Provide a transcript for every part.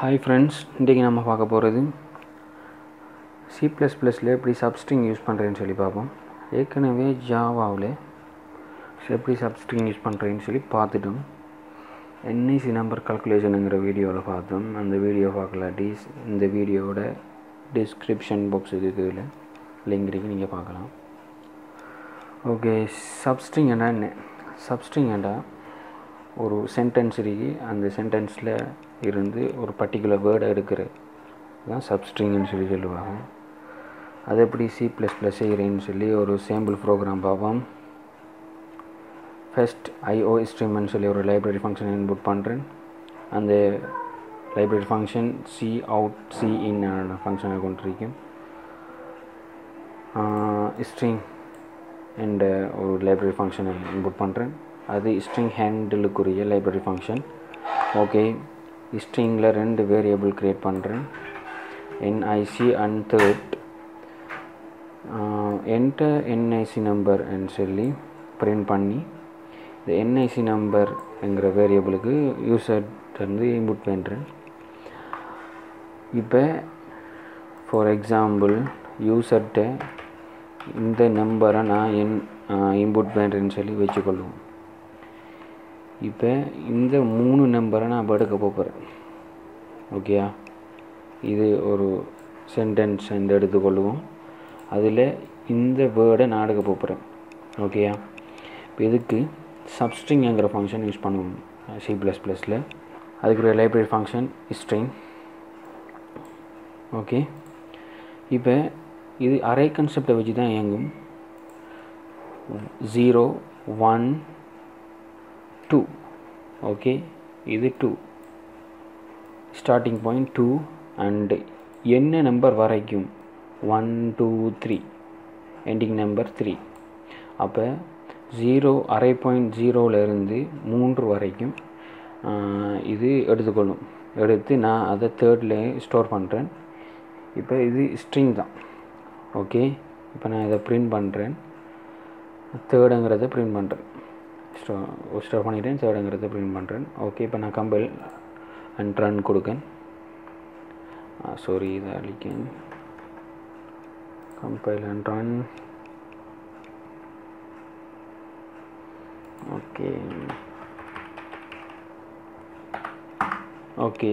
Hi friends இன்றைக்கி நம்ம பார்க்க போகிறது சி ப்ளஸ் ப்ளஸில் எப்படி சப்ஸ்ட்ரிங் யூஸ் பண்ணுறேன்னு சொல்லி பார்ப்போம். ஏற்கனவே ஜாவாவில் எப்படி சப்ஸ்ட்ரிங் யூஸ் பண்ணுறேன்னு சொல்லி பார்த்துட்டோம். என்ஐசி நம்பர் கல்குலேஷனுங்கிற வீடியோவில் பார்த்தோம். அந்த வீடியோ பார்க்கலாட்டி இந்த வீடியோவோட டிஸ்கிரிப்ஷன் பாக்ஸ் இருக்குது லிங்க் இருக்குது நீங்கள் பார்க்கலாம். ஓகே சப்ஸ்ட்ரிங் என்ன சப்ஸ்ட்ரிங் என்ன ஒரு சென்டென்ஸ் இருக்குது அந்த சென்டென்ஸில் இருந்து ஒரு பர்டிகுலர் வேர்டை எடுக்கிறது தான் சப்ஸ்ட்ரிங்னு சொல்லி சொல்லுவாங்க. அது எப்படி சி ப்ளஸ் ப்ளஸ் செய்கிறேன்னு சொல்லி ஒரு சேம்பிள் ப்ரோக்ராம் பார்ப்போம். ஃபஸ்ட் ஐஓ ஸ்ட்ரீம்னு சொல்லி ஒரு லைப்ரரி ஃபங்க்ஷன் இன்புட் பண்ணுறேன் அந்த library function C out C in ஃபங்க்ஷனை கொண்டிருக்கும். ஸ்ட்ரிங் அண்ட் ஒரு லைப்ரரி ஃபங்க்ஷனை இன்புட் பண்ணுறேன் அது ஸ்ட்ரிங் ஹேண்டிலுக்குரிய லைப்ரரி ஃபங்க்ஷன் ஓகே ஸ்ட்ரிங்கில் ரெண்டு வேரியபிள் க்ரியேட் பண்ணுறேன் NIC and third enter NIC number சொல்லி பிரிண்ட் பண்ணி இந்த என்ஐசி நம்பர்ங்கிற வேரியபிளுக்கு யூசர்லேருந்து இன்புட் பண்ணுறேன் இப்போ ஃபார் எக்ஸாம்பிள் யூசர்கிட்ட இந்த நம்பரை நான் என் இன்புட் பண்ணுறேன்னு சொல்லி வச்சுக்கொள்வோம். இப்போ இந்த மூணு நம்பரை நான் இப்போ எடுக்க போகிறேன் ஓகேயா இது ஒரு சென்டென்ஸ் என்று எடுத்துக்கொள்ளுவோம் அதில் இந்த வேர்டை நான் எடுக்க போகிறேன் ஓகேயா இப்போ இதுக்கு சப்ஸ்ட்ரிங்ங்கிற ஃபங்க்ஷன் யூஸ் பண்ணுவோம். சி ப்ளஸ் ப்ளஸில் அதுக்குரிய லைப்ரரி ஃபங்க்ஷன் ஸ்ட்ரிங் ஓகே இப்போ இது அரே கன்செப்டை வச்சு தான் இயங்கும். ஜீரோ ஒன் டூ ஓகே இது two starting point two and என்ன நம்பர் வரைக்கும்? One two three ending number three அப்போ ஜீரோ அரை பாயிண்ட் ஜீரோவிலேருந்து மூன்று வரைக்கும் இது எடுத்துக்கொள்ளும். எடுத்து நான் அதை தேர்டில் ஸ்டோர் பண்ணுறேன் இப்போ இது ஸ்ட்ரிங் தான். ஓகே இப்போ நான் இதை ப்ரிண்ட் பண்ணுறேன் தேர்டுங்கிறத ப்ரிண்ட் பண்ணுறேன் ஸ்டோ ஸ்டோர் பண்ணிட்டேன் தேர்டுங்கிறத ப்ரிண்ட் பண்ணுறேன் ஓகே இப்போ நான் கம்பல் அண்ட் ரன் கொடுக்கேன். சாரி இதை அழிக்கேன். Compile and run okay okay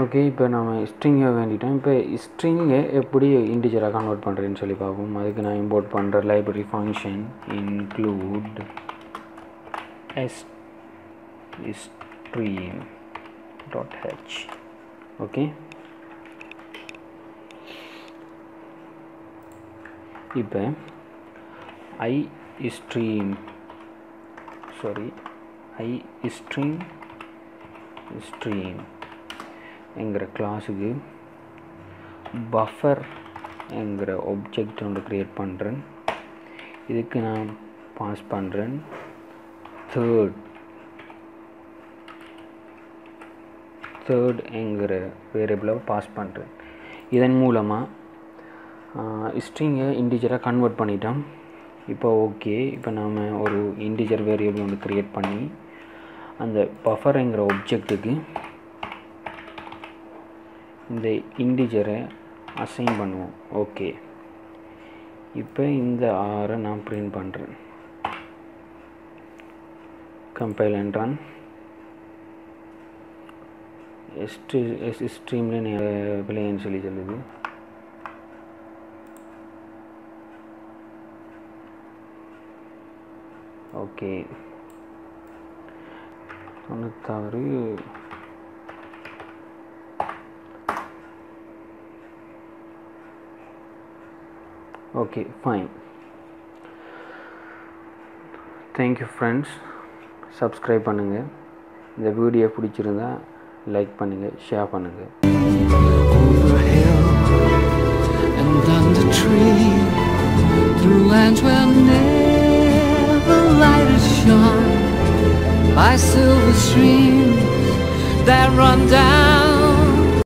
okay இப்போ நம்ம ஸ்ட்ரிங்கை வேண்டிட்டோம். இப்போ ஸ்ட்ரிங்கை எப்படி இன்டிஜராக கன்வெர்ட் பண்ணுறேன்னு சொல்லி பார்ப்போம். அதுக்கு நான் இம்போர்ட் பண்ணுற library function include S stream dot H okay இப்போ I stream sorry I stream stream என்கிற கிளாஸுக்கு பஃபர் என்கிற ஒப்ஜெக்ட் ஒன்று க்ரியேட் பண்ணுறேன் இதுக்கு நான் பாஸ் பண்ணுறேன் தேர்ட் தேர்ட் என்கிற வேரியபிளை பாஸ் பண்ணுறேன் இதன் மூலமாக ஸ்ட்ரிங்கை இன்டிஜராக கன்வெர்ட் பண்ணிட்டோம். இப்போ ஓகே இப்போ நாம் ஒரு இன்டிஜர் வேரியபிள் ஒன்று க்ரியேட் பண்ணி அந்த பஃபருங்கிற ஒப்ஜெக்ட்டுக்கு இந்த இண்டிஜரை அசைன் பண்ணுவோம். ஓகே இப்போ இந்த ஆரை நான் பிரிண்ட் பண்ணுறேன் கம்பைல் என்றான் ரன் எஸ் ஸ்ட்ரீமில் பிள்ளைன்னு சொல்லி சொல்லுது. ஓகே தொண்ணூத்தாறு okay fine thank you friends subscribe பண்ணுங்கள் இந்த வீடியோ பிடிச்சிருந்தா லைக் பண்ணுங்கள் ஷேர் பண்ணுங்கள் Over hill and under tree, through lands where never light is shone, by silver streams that run down.